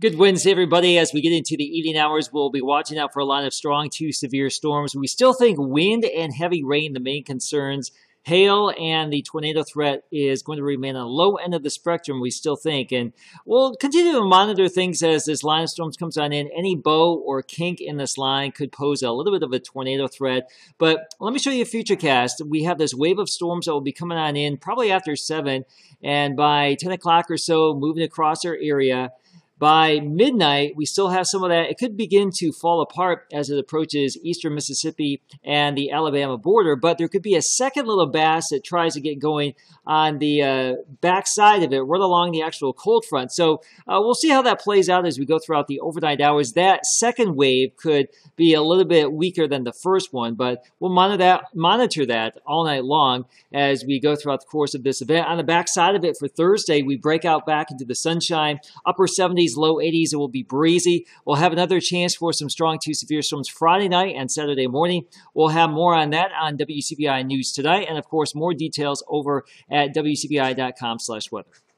Good Wednesday, everybody. As we get into the evening hours, we'll be watching out for a line of strong to severe storms. We still think wind and heavy rain, the main concerns. Hail and the tornado threat is going to remain on the low end of the spectrum, we still think. And we'll continue to monitor things as this line of storms comes on in. Any bow or kink in this line could pose a little bit of a tornado threat. But let me show you a future cast. We have this wave of storms that will be coming on in probably after 7. And by 10 o'clock or so, moving across our area. By midnight, we still have some of that. It could begin to fall apart as it approaches eastern Mississippi and the Alabama border, but there could be a second little bass that tries to get going on the uh, back side of it, right along the actual cold front. So uh, we'll see how that plays out as we go throughout the overnight hours. That second wave could be a little bit weaker than the first one, but we'll monitor that, monitor that all night long as we go throughout the course of this event. On the back side of it for Thursday, we break out back into the sunshine, upper 70s 70s, low 80s. It will be breezy. We'll have another chance for some strong to severe storms Friday night and Saturday morning. We'll have more on that on WCBI News tonight, and of course, more details over at WCBI.com/weather.